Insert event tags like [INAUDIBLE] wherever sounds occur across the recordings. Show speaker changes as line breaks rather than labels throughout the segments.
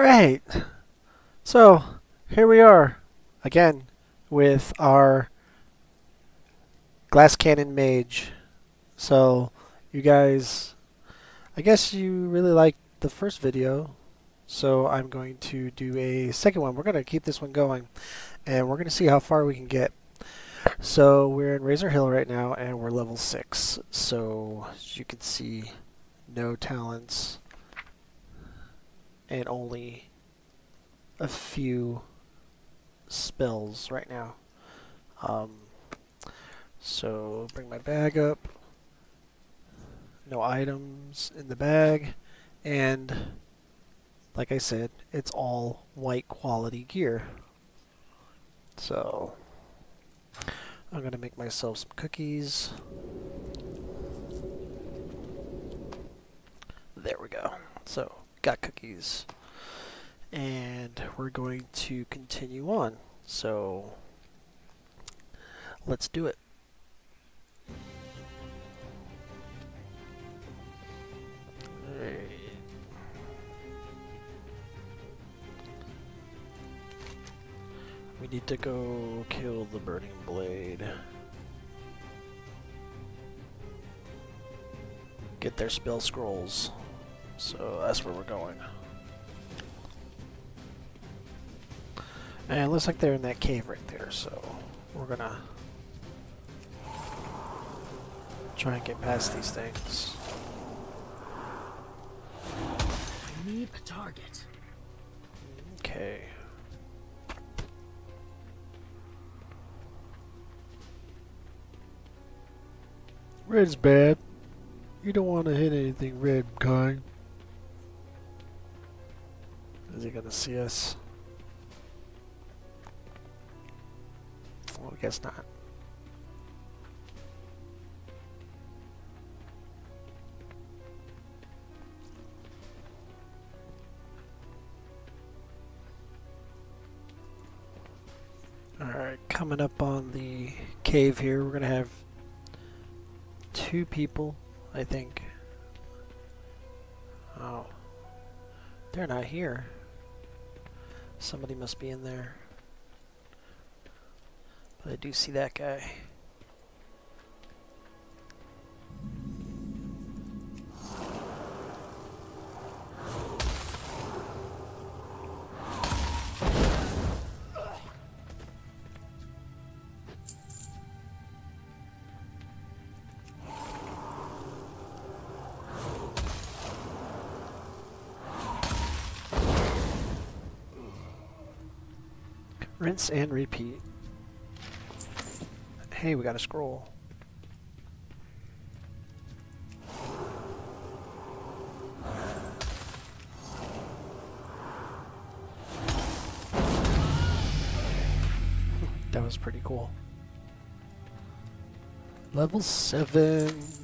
Alright, so here we are again with our glass cannon mage. So you guys, I guess you really liked the first video, so I'm going to do a second one. We're going to keep this one going, and we're going to see how far we can get. So we're in Razor Hill right now, and we're level 6. So as you can see, no talents, and only a few spells right now. Um, so bring my bag up. No items in the bag, and like I said, it's all white quality gear. So I'm gonna make myself some cookies. There we go. So got cookies. And we're going to continue on. So let's do it. We need to go kill the burning blade. Get their spell scrolls. So that's where we're going. And it looks like they're in that cave right there, so we're gonna try and get past these things.
Need a target.
Okay. Red's bad. You don't want to hit anything red, kind. Is he gonna see us? Well, I guess not. Alright, coming up on the cave here, we're gonna have two people, I think. Oh. They're not here. Somebody must be in there. But I do see that guy. Rinse and repeat. Hey, we got a scroll. That was pretty cool. Level 7.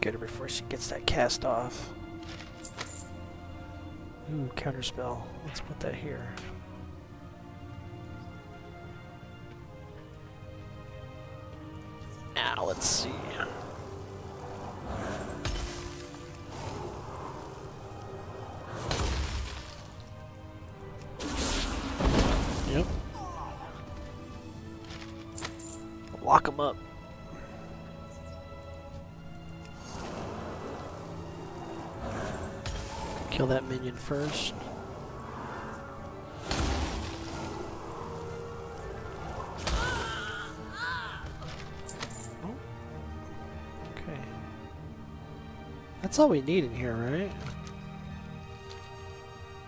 Get her before she gets that cast off. Ooh, counterspell. Let's put that here. Now let's see. That minion first. Oh. Okay. That's all we need in here, right?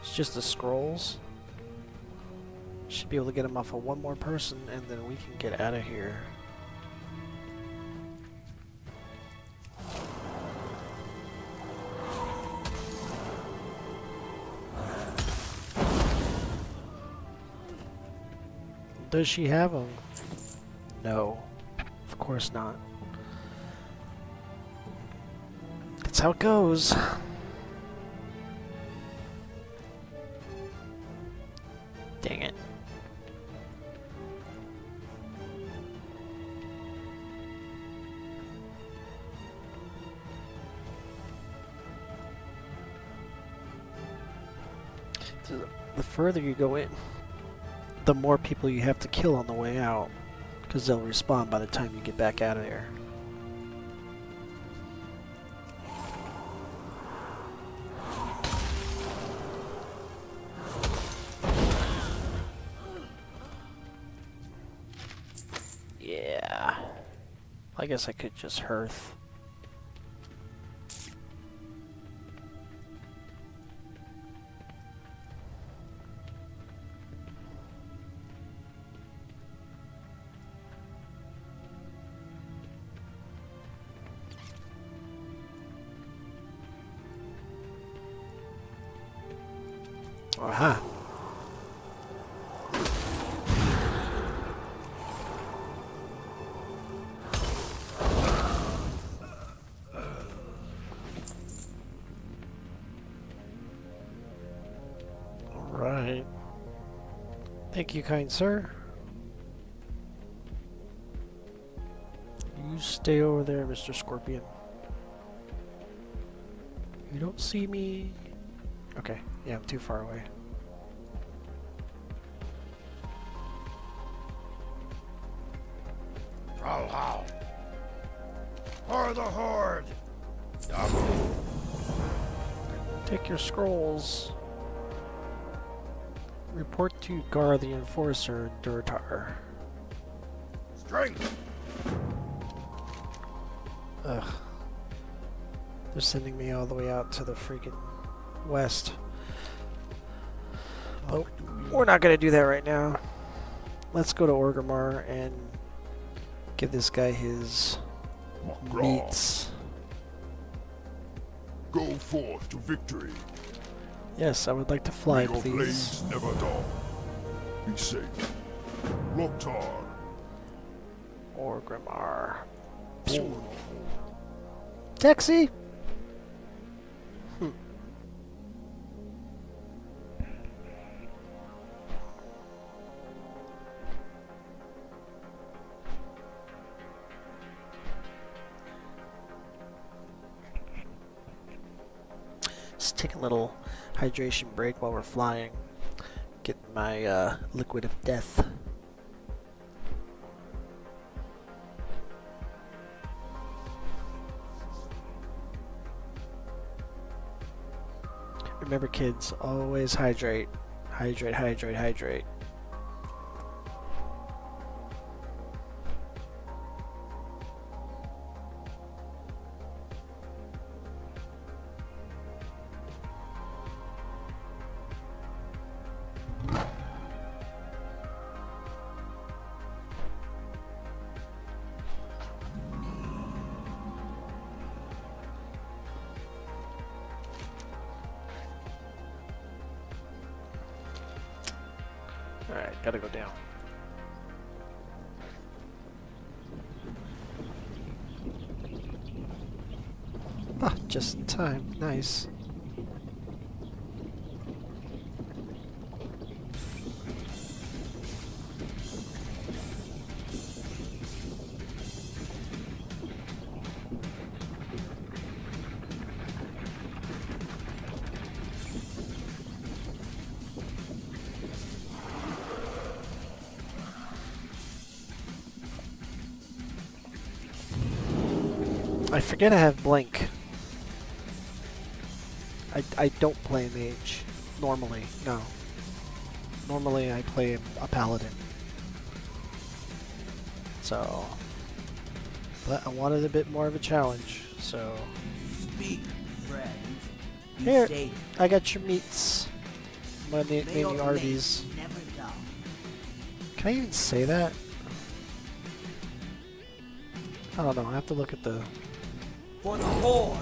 It's just the scrolls. Should be able to get them off of one more person, and then we can get out of here. Does she have them? No. Of course not. That's how it goes. Dang it. The further you go in, the more people you have to kill on the way out, because they'll respawn by the time you get back out of there. Yeah. I guess I could just hearth. Thank you, kind sir. You stay over there, Mr. Scorpion. You don't see me. Okay, yeah, I'm too far away.
Brawlhalla. For the Horde.
Take your scrolls. Report to Gar the Enforcer, Durotar.
Strength.
Ugh. They're sending me all the way out to the freaking west. But we're not gonna do that right now. Let's go to Orgrimmar and give this guy his meats.
Go forth to victory.
Yes, I would like to fly,
your
please.
blades never dull. Be safe. Loktar.
Orgrimmar.
Born.
Taxi! Hmm. Let's take a little hydration break while we're flying. Get my uh, liquid of death. Remember, kids, always hydrate. Hydrate, hydrate, hydrate. Nice. I forget I have Blink. I, I don't play mage. Normally, no. Normally I play a paladin. So... But I wanted a bit more of a challenge, so...
Speak. You
Here. I got your meats. My name you Arby's.
blades never dull.
Can I even say that? I don't know, I have to look at the...
For the Horde.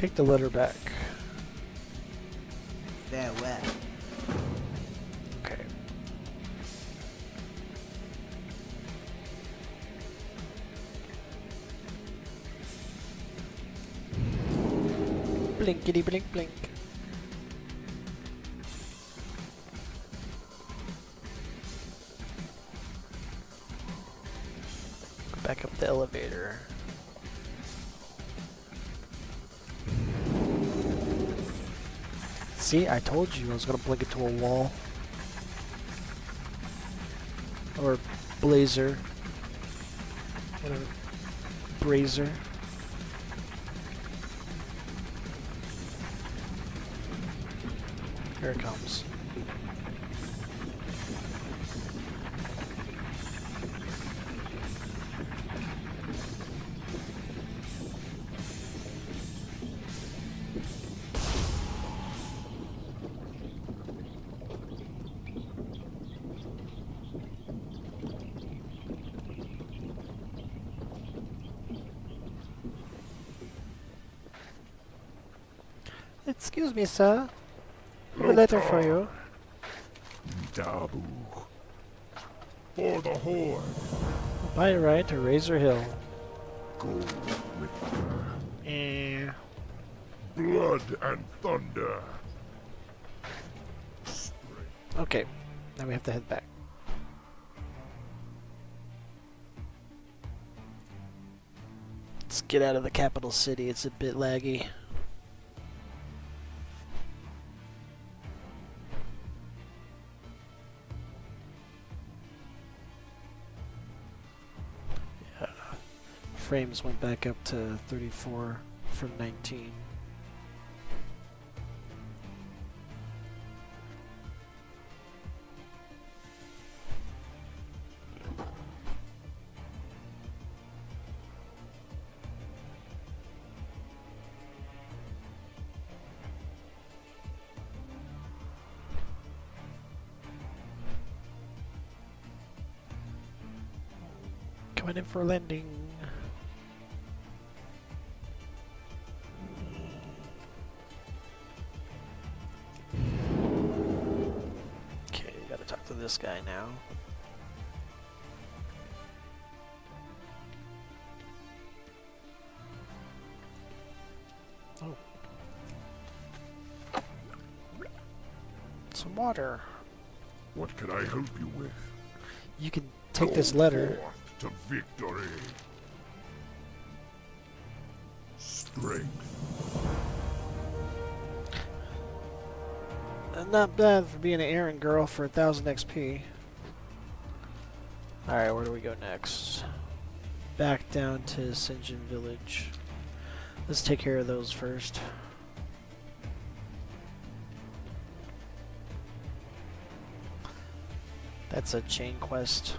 Take the letter back.
Farewell.
Okay. Blinkety blink blink. Back up the elevator. See, I told you I was gonna blink it to a wall. Or blazer. Whatever. Brazier. Here it comes. Excuse me, sir. Have a letter for you.
Dabu. For the Horde.
By right to Razor Hill.
Go with her.
Eh.
Blood and thunder. Straight.
Okay, now we have to head back. Let's get out of the capital city. It's a bit laggy. Frames went back up to 34 from 19. Coming in for landing. This guy now. Oh. Some water.
What can I help you with?
You can take
Go
this letter.
forth to victory. Strength.
Uh, not bad for being an errand girl for a thousand XP. Alright, where do we go next? Back down to Sen'jin Village. Let's take care of those first. That's a chain quest.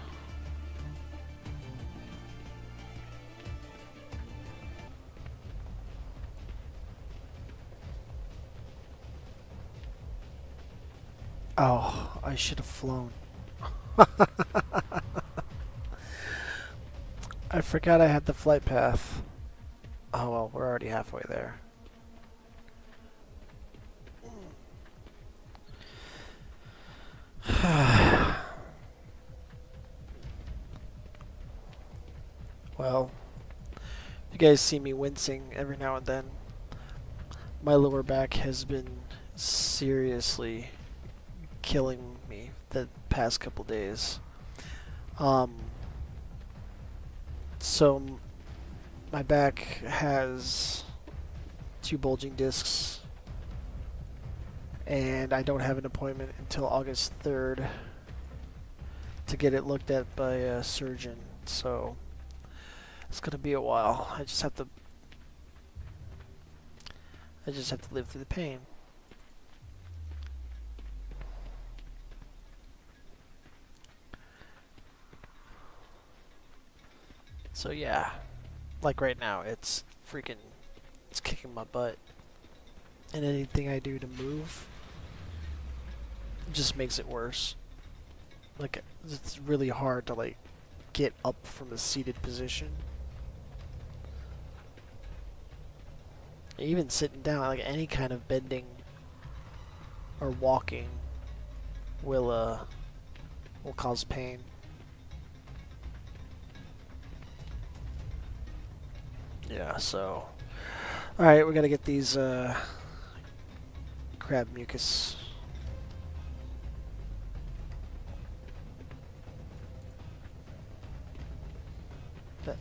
Oh, I should have flown. [LAUGHS] I forgot I had the flight path. Oh well, we're already halfway there. [SIGHS] well, you guys see me wincing every now and then. My lower back has been seriously killing me the past couple days. Um, so my back has two bulging discs, and I don't have an appointment until August 3rd to get it looked at by a surgeon. So it's gonna be a while. I just have to. I just have to live through the pain. So yeah, like right now, it's freaking, it's kicking my butt. And anything I do to move just makes it worse. Like it's really hard to like get up from a seated position. Even sitting down, like any kind of bending or walking will uh will cause pain. Yeah, so Alright, we gotta get these uh, crab mucus. But,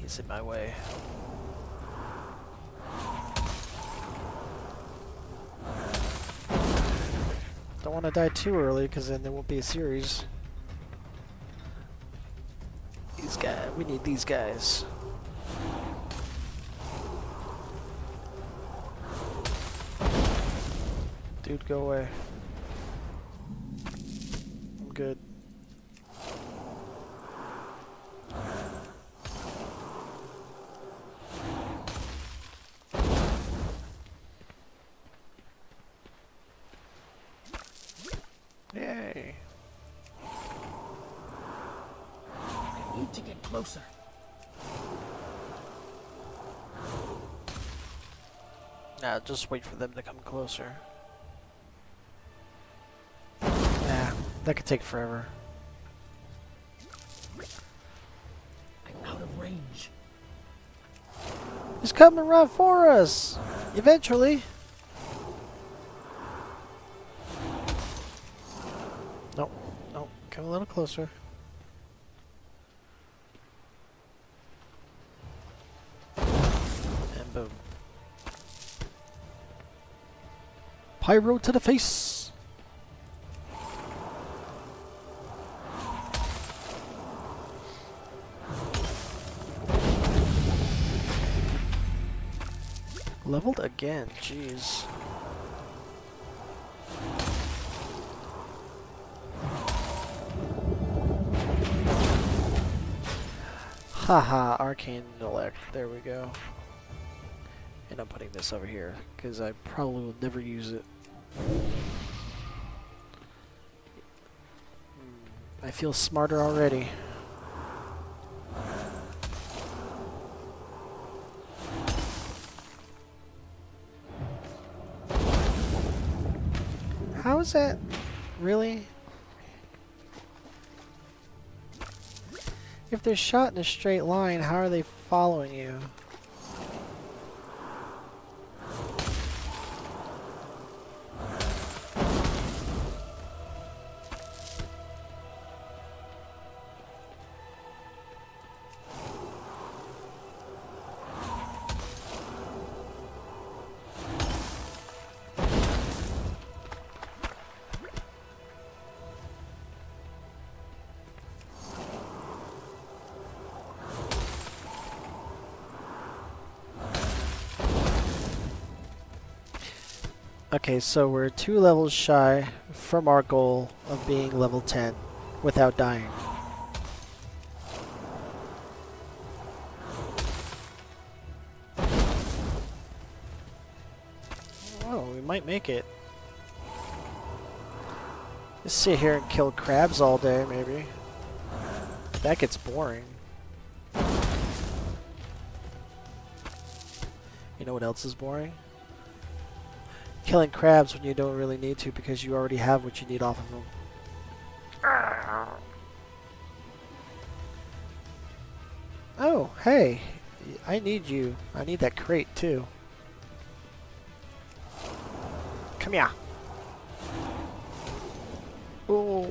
he's in my way. Don't want to die too early because then there won't be a series. These guys, we need these guys. Dude, go away. I'm good. Yay.
I need to get closer.
Nah, just wait for them to come closer. That could take forever.
I'm out of range.
He's coming right for us! Eventually. Nope, nope, come a little closer. And boom. Pyro to the face! Again, jeez. Haha, arcane intellect. There we go. And I'm putting this over here because I probably will never use it. Hmm, I feel smarter already. Is that really? If they're shot in a straight line, how are they following you? Okay, so we're two levels shy from our goal of being level 10 without dying. Oh, we might make it. Just sit here and kill crabs all day, maybe. That gets boring. You know what else is boring? Killing crabs when you don't really need to because you already have what you need off of them. Oh, hey. I need you. I need that crate too. Come here. Oh.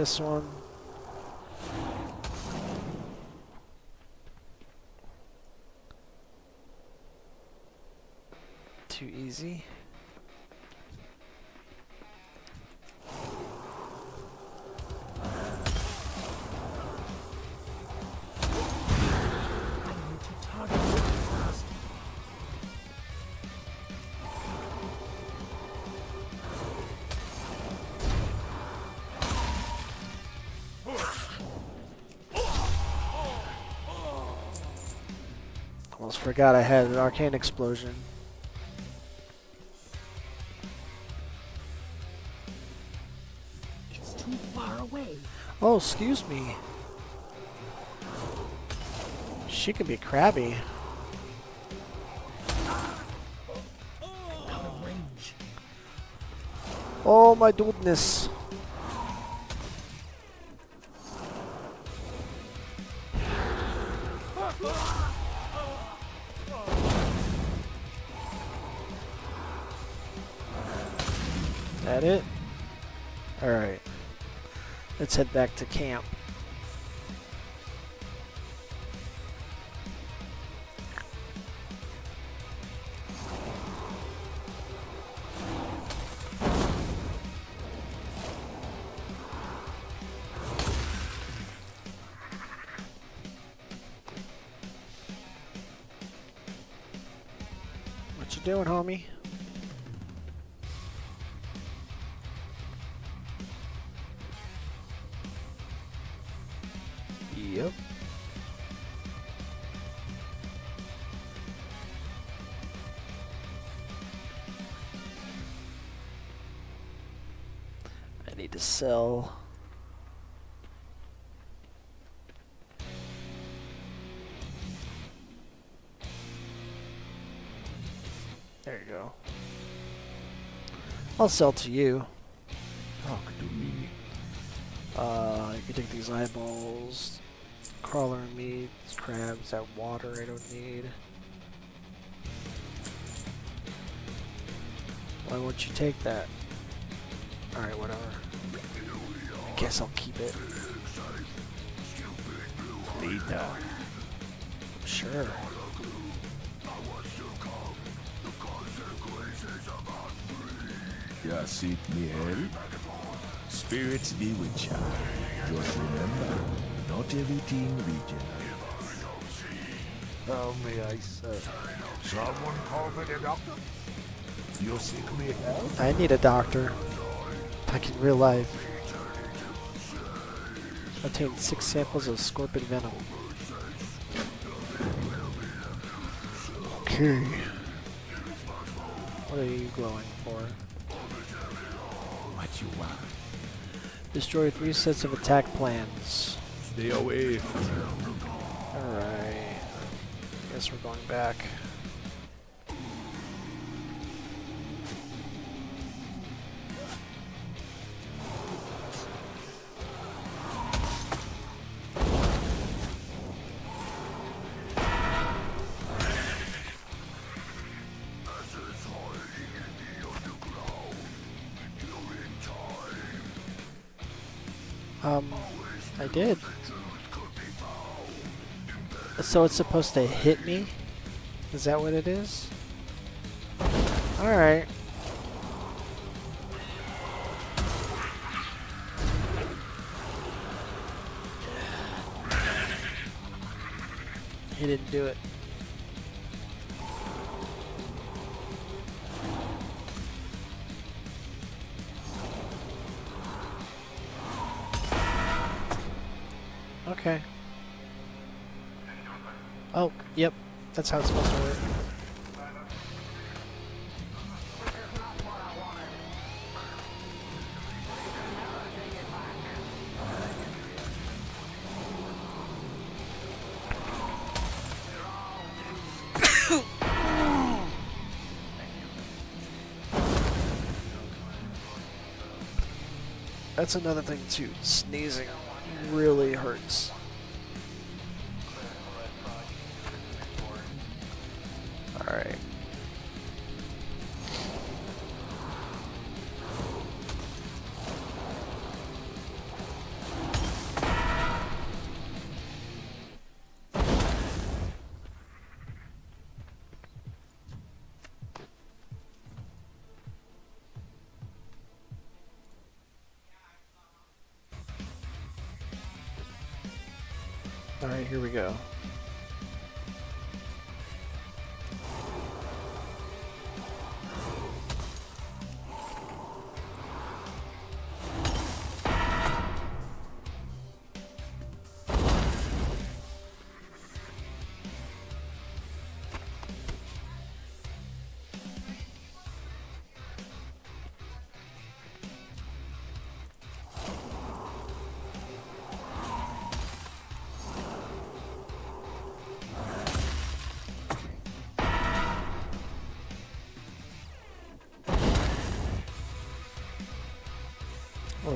This one. Too easy. Forgot I had an arcane explosion.
It's too far away.
Oh, excuse me. She can be crabby.
Out of range.
Oh my goodness. Back to camp. Sell. There you go. I'll sell to you.
Talk to me.
Uh, you can take these eyeballs, crawler meat, crabs, that water I don't need. Why won't you take that? Alright, whatever. I guess I'll keep it.
Later.
Sure.
Ya seek me help? Spirits be with ya. Just remember, not everything regenerates. How oh, may I serve? Someone call for the doctor? You seek me help?
I need a doctor. Like in real life. Obtain six samples of scorpion venom. Okay. What are you glowing for?
What you want?
Destroy three sets of attack plans.
Stay away from
Alright. Guess we're going back. So it's supposed to hit me? Is that what it is? Alright. He didn't do it. That's how it's supposed to work. [COUGHS] That's another thing too. Sneezing really hurts. Here we go.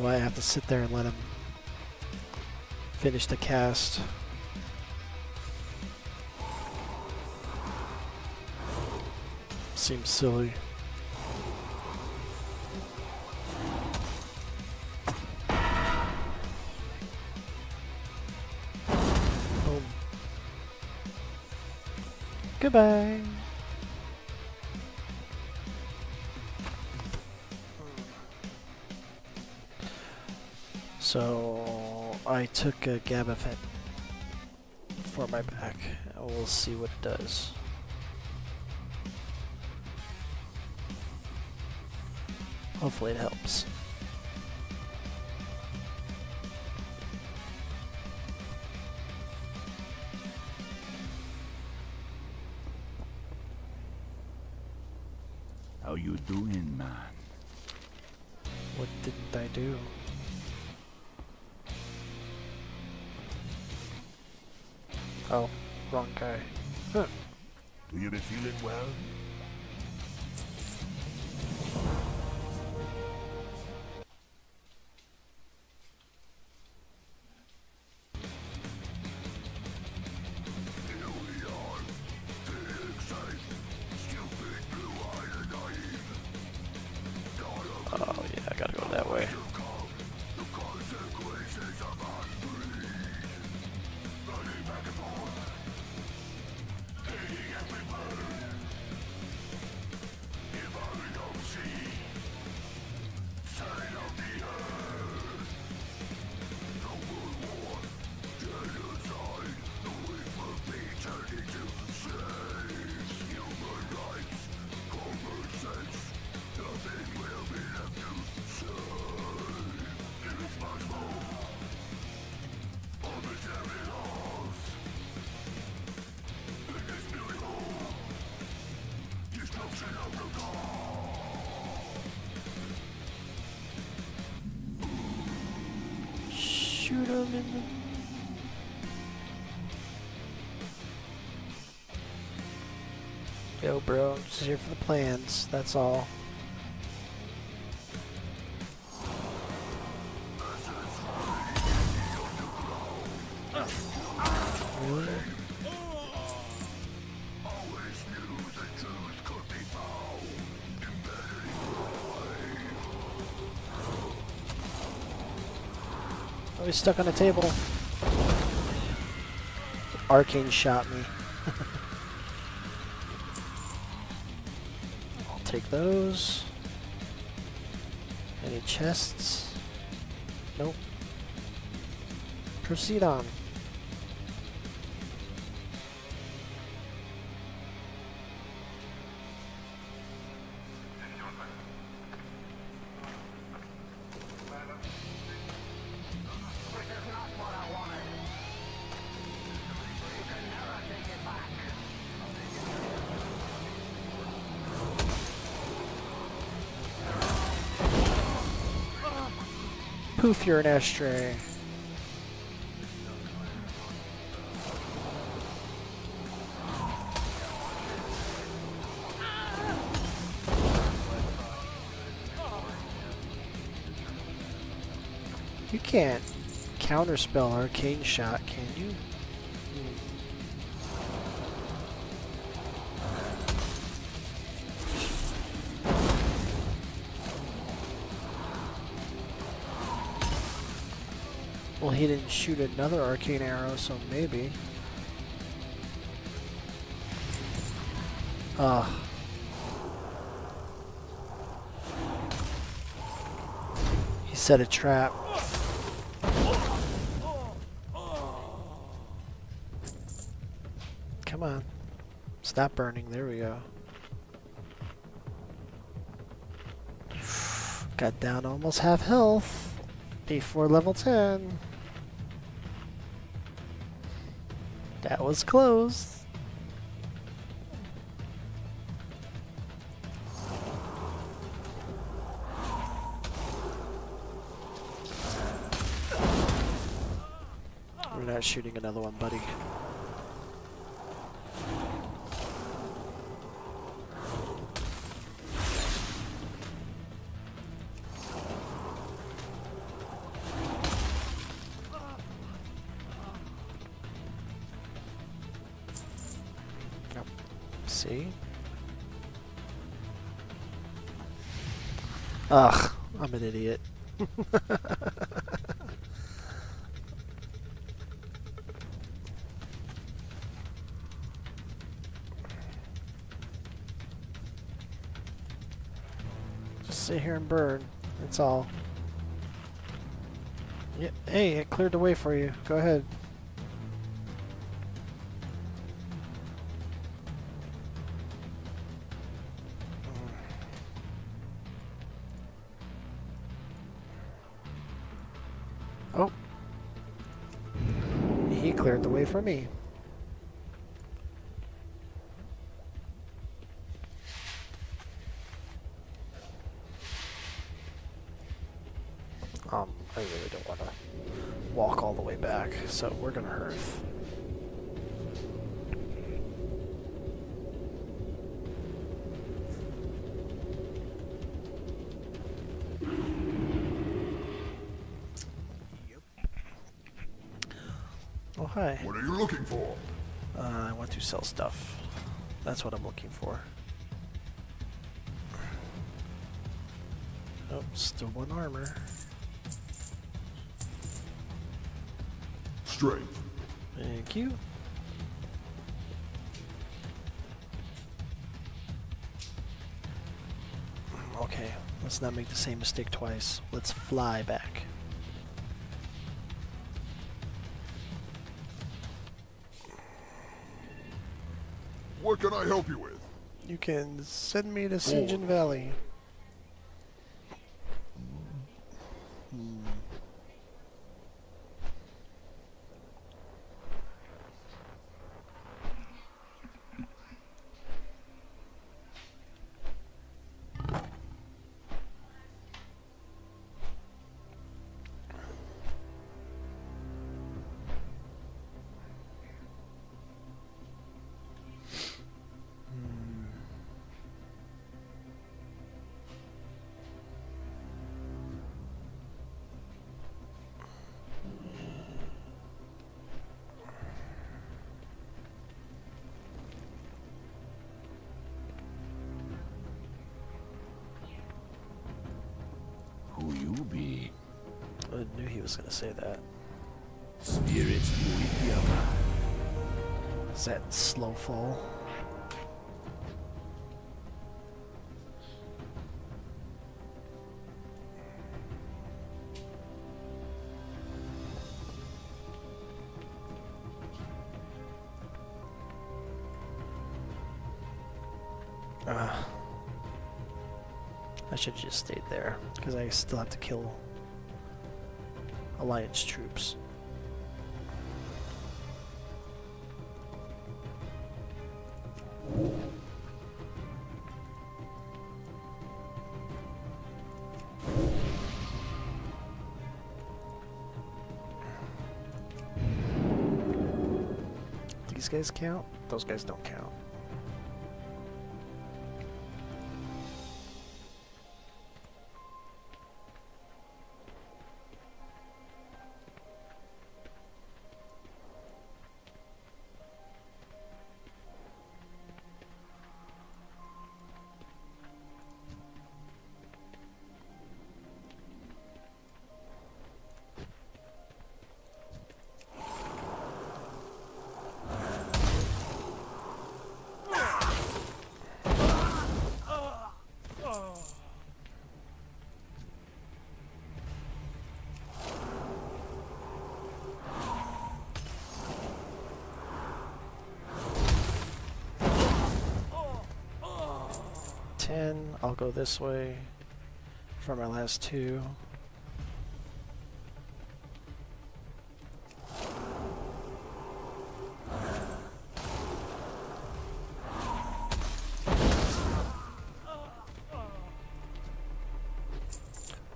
I have to sit there and let him finish the cast. Seems silly. Boom. Goodbye. I took a Gabafet for my back. We'll see what it does. Hopefully it helps. The... Yo, bro, I'm just here for the plans. That's all. Stuck on a table. Arcane shot me. [LAUGHS] I'll take those. Any chests? Nope. Proceed on. Poof, you're an ashtray. You can't counterspell arcane shot, can you? Well, he didn't shoot another arcane arrow, so maybe. Ah. He set a trap. Come on. Stop burning. There we go. Got down almost half health before level 10. That was close. We're not shooting another one, buddy. Ugh, I'm an idiot. [LAUGHS] Just sit here and burn. That's all. Yeah, hey, it cleared the way for you. Go ahead. Oh. He cleared the way for me. Um, I really don't want to walk all the way back, so we're gonna hearth. Oh, hi.
What are you looking for?
Uh, I want to sell stuff. That's what I'm looking for. Oh, still one armor.
Strength.
Thank you. Okay, let's not make the same mistake twice. Let's fly back.
Can I help you with?
You can send me to. John Valley. Was going to say that.
Spirits.
Is that slow fall? Ah. I should have just stayed there, because I still have to kill Alliance troops. These guys count? Those guys don't count. Ten. I'll go this way for my last two.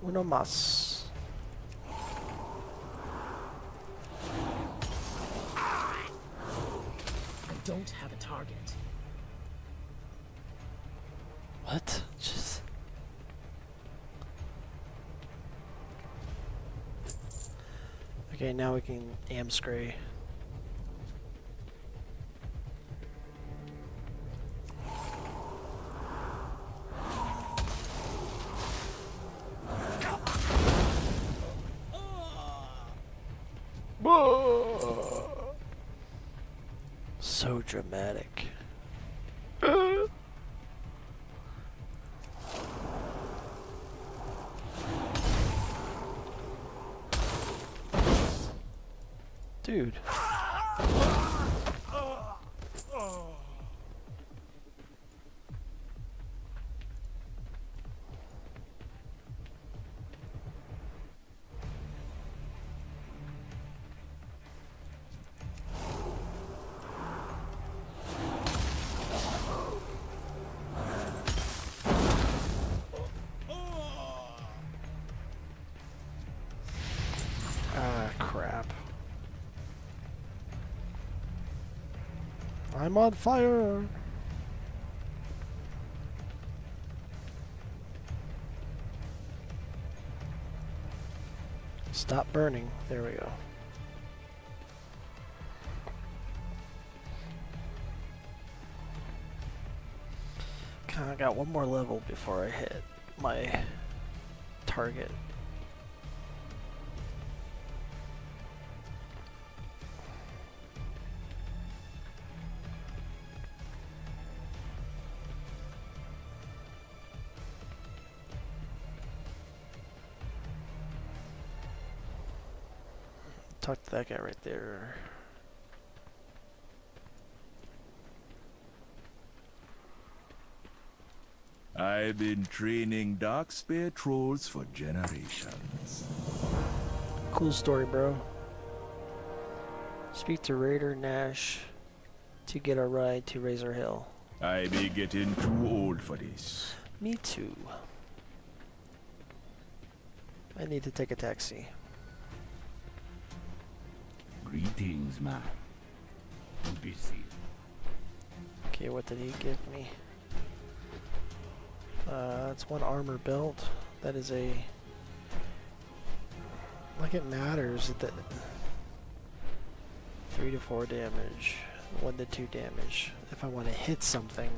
Uno más. Now we can Amscray. I'm on fire! Stop burning. There we go. I got one more level before I hit my target. That guy right there.
I've been training Darkspear trolls for generations.
Cool story, bro. Speak to Raider Nash to get a ride to Razor Hill.
I be getting too old for this.
Me too. I need to take a taxi.
Greetings, man. Busy.
Okay, what did he give me? Uh, that's one armor belt. That is a... Like it matters that... 3 to 4 damage. 1 to 2 damage. If I want to hit something.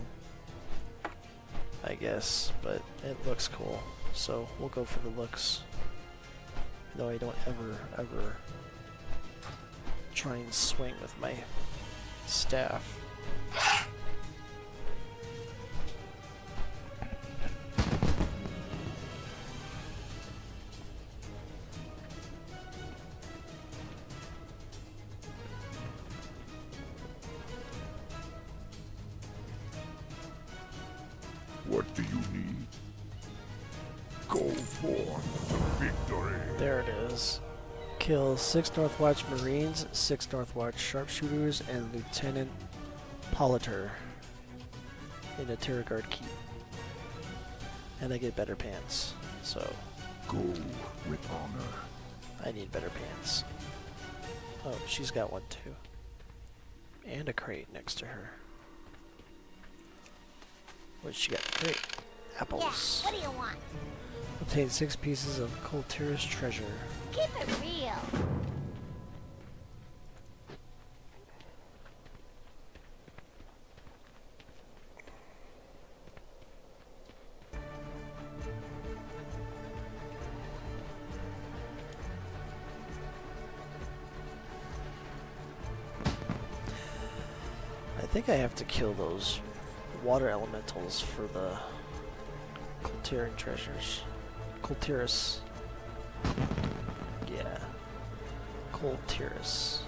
I guess. But it looks cool. So we'll go for the looks. Though I don't ever, ever try and swing with my staff.
What do you need? Go forth to victory.
There it is. Kill six Northwatch Marines, six Northwatch Sharpshooters, and Lieutenant Palliter in a Tiragarde Keep. And I get better pants, so
Go with honor.
I need better pants. Oh, she's got one too. And a crate next to her. What's she got? Great. Apples.
Yeah, what do you want?
Obtain six pieces of Kul Tiras treasure.
Keep it real.
I think I have to kill those water elementals for the Kul Tiran treasures. Kul Tiras. Yeah. Kul Tiras.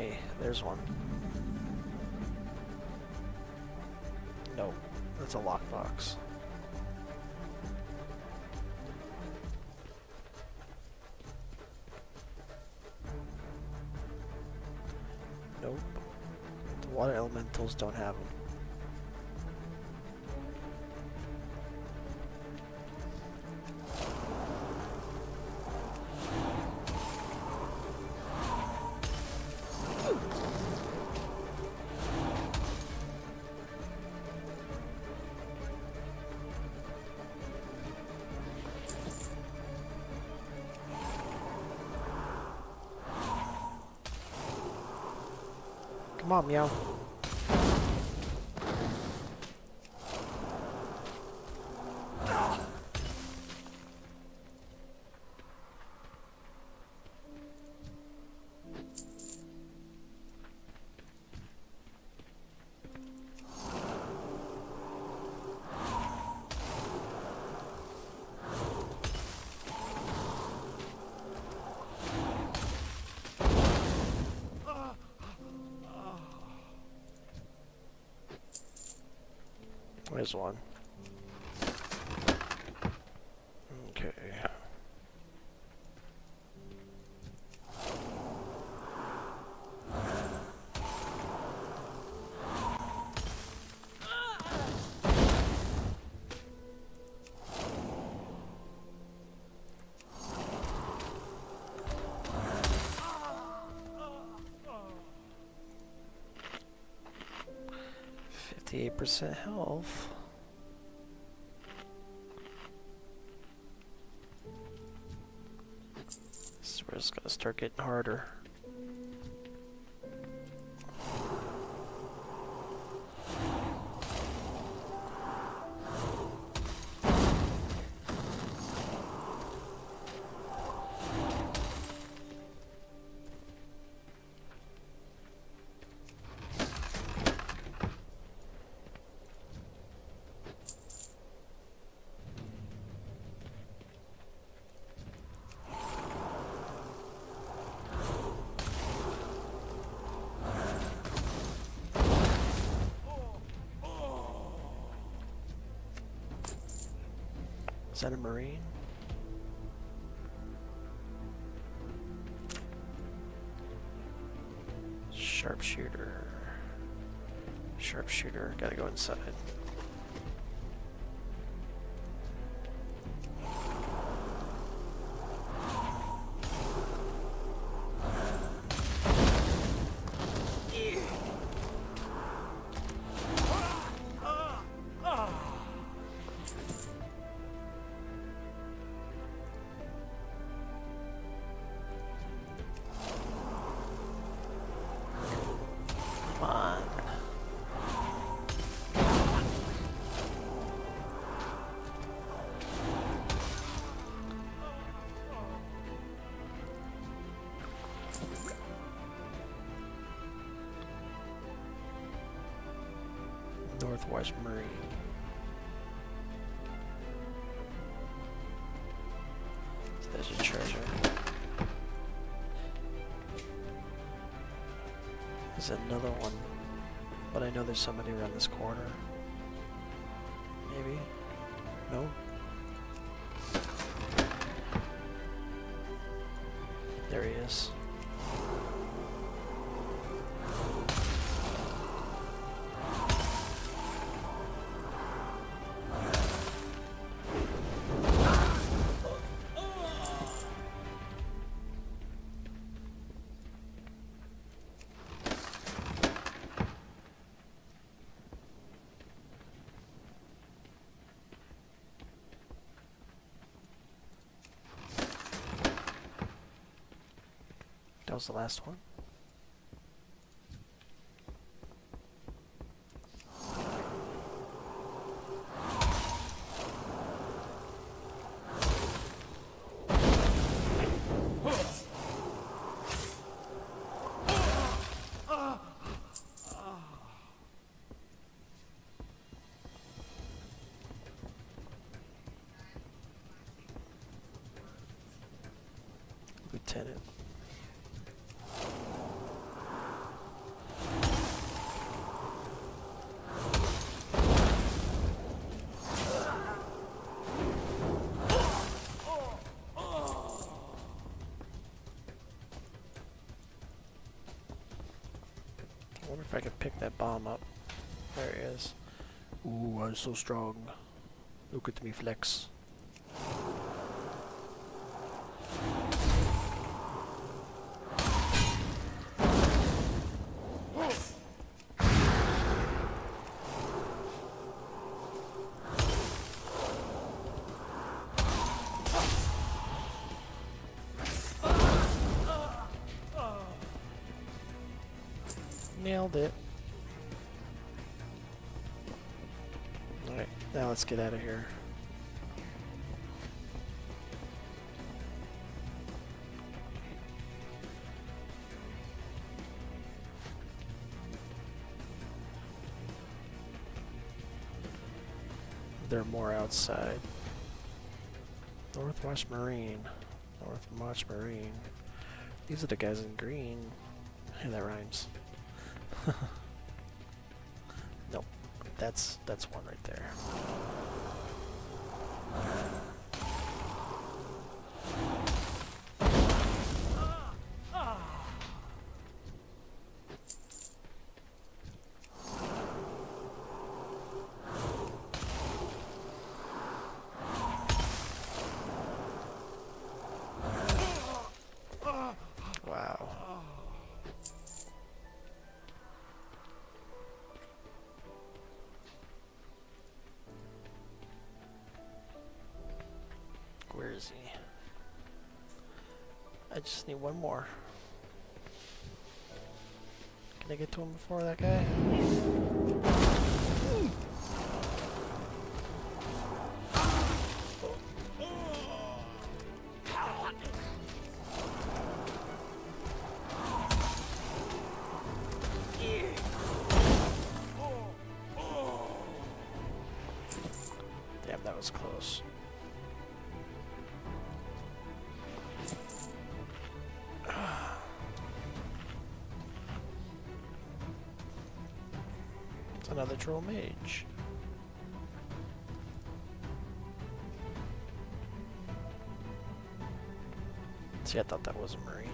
Hey, there's one. No, that's a lockbox. Nope. The water elementals don't have them. Come on, One. Okay. Fifty-eight percent health. Is it's gonna start getting harder. That a marine? Sharpshooter. Sharpshooter. Gotta go inside. Northwatch Marine. There's a treasure. There's another one. But I know there's somebody around this corner. Maybe? No? There he is. Was the last one. If I could pick that bomb up. There he is. Ooh, I'm so strong. Look at me flex. Nailed it. Alright, now let's get out of here. There are more outside. Northwatch Marine. Northwatch Marine. These are the guys in green. Hey, that rhymes. [LAUGHS] nope. That's that's one right there. One more. Can I get to him before that guy? Damn, that was close. Another troll mage. See, I thought that was a marine.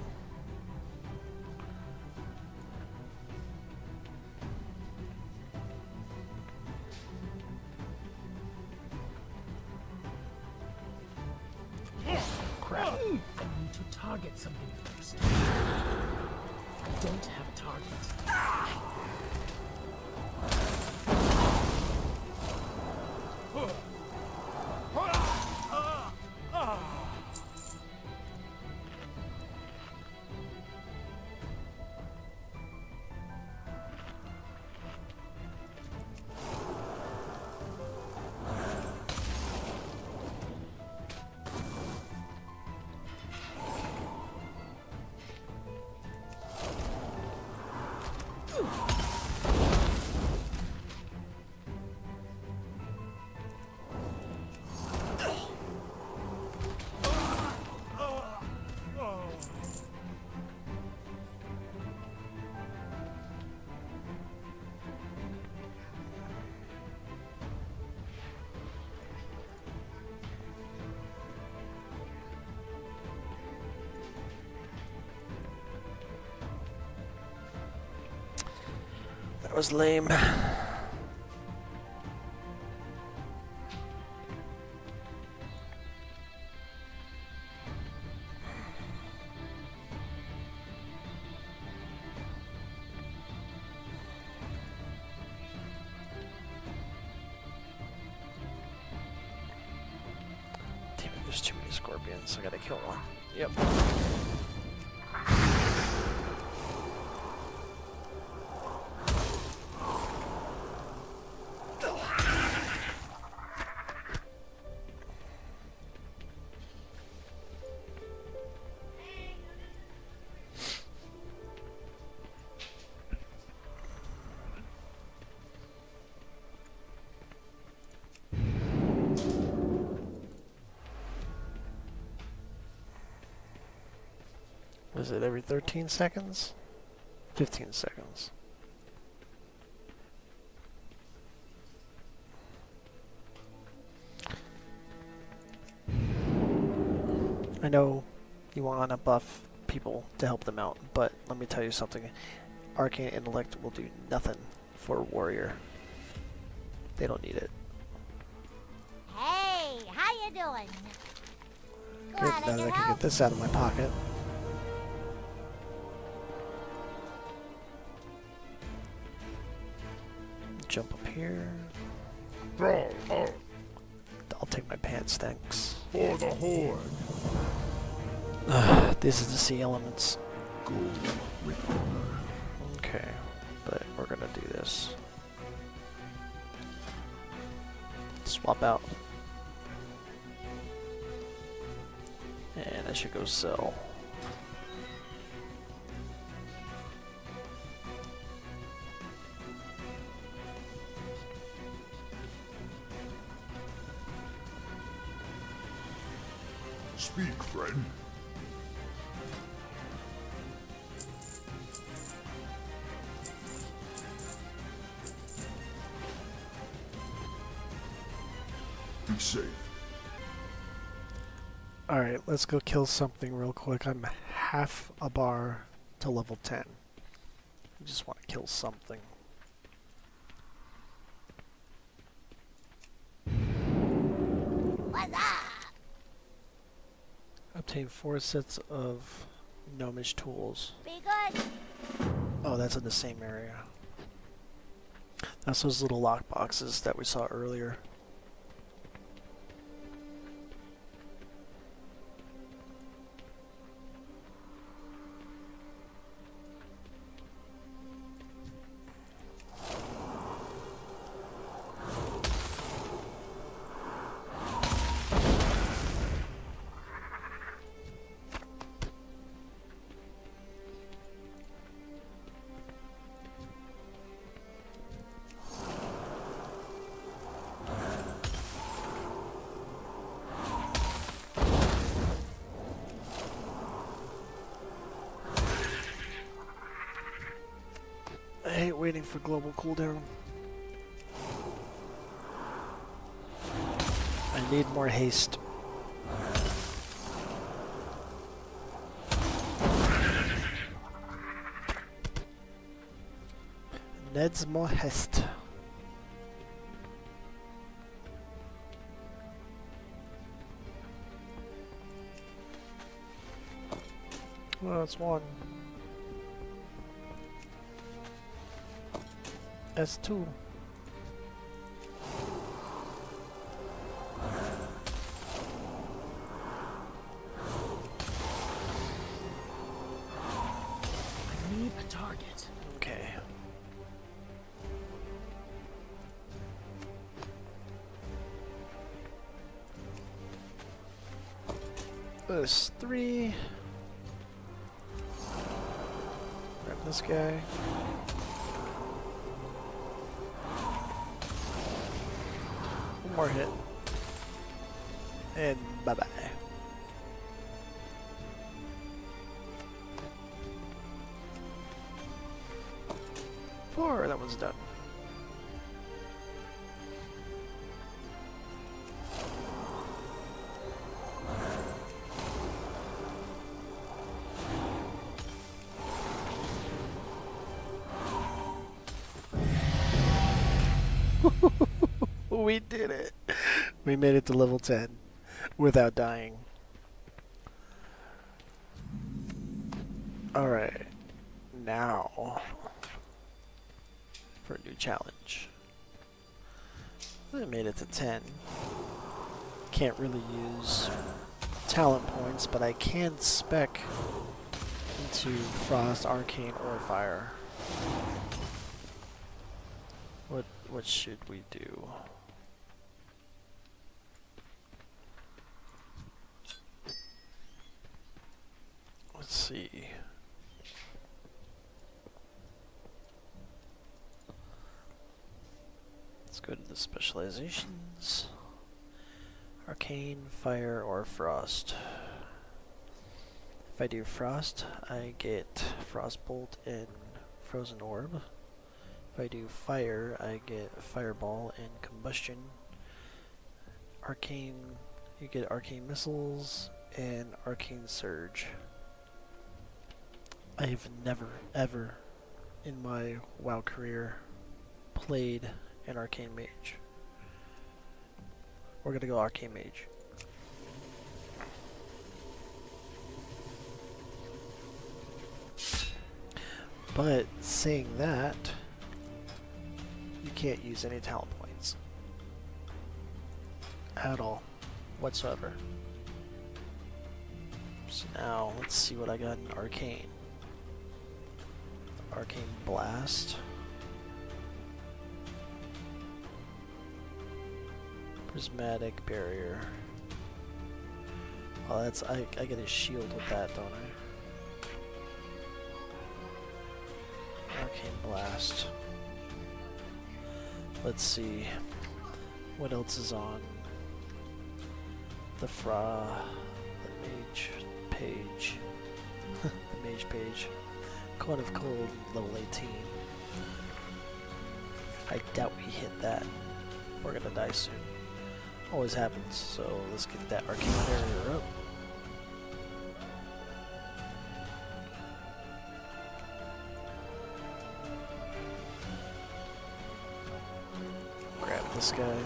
Was lame. Damn there's too many scorpions. I gotta kill one. Yep. Was it every 13 seconds? 15 seconds. I know you want to buff people to help them out, but let me tell you something. Arcane Intellect will do nothing for a warrior. They don't need it.
Hey, how you doing?
Good,
Glad I
now that I can
help.
get this out of my pocket. Here.
Oh,
I'll take my pants, thanks.
for the Horde.
Ugh, this is the sea elements.
Go with honor.
Okay. but we're gonna do this. Swap out. And I should go sell. Let's go kill something real quick. I'm half a bar to level 10. I just want to kill something.
What's up?
Obtain four sets of gnomish tools.
Be good.
Oh, that's in the same area. That's those little lock boxes that we saw earlier. For global cooldown. I need more haste. Ned's more haste. Well, that's one. S2. We did it. We made it to level 10 without dying. Alright. Now for a new challenge. I made it to 10. Can't really use talent points, but I can spec into Frost, Arcane, or Fire. What what should we do? Let's see. Let's the specializations. Arcane, Fire, or Frost. If I do Frost, I get Frostbolt and Frozen Orb. If I do Fire, I get Fireball and Combustion. Arcane, you get Arcane Missiles and Arcane Surge. I've never, ever in my WoW career played an Arcane Mage. We're gonna go Arcane Mage. But saying that, you can't use any talent points. At all. Whatsoever. So now, let's see what I got in Arcane. Arcane Blast. Prismatic barrier. Oh, that's I. I get a shield with that, don't I? Arcane blast. Let's see. What else is on? The Fra, the Mage page, [LAUGHS] the Mage page. Cone of Cold, level 18. I doubt we hit that. We're gonna die soon. Always happens, so let's get that arcane barrier up. Grab this guy.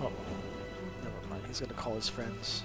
Oh, never mind. He's gonna call his friends.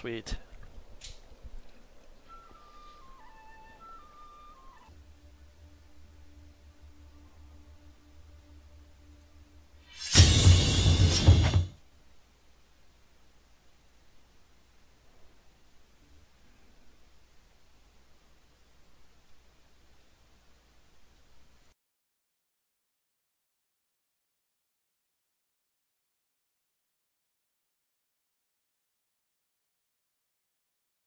Sweet.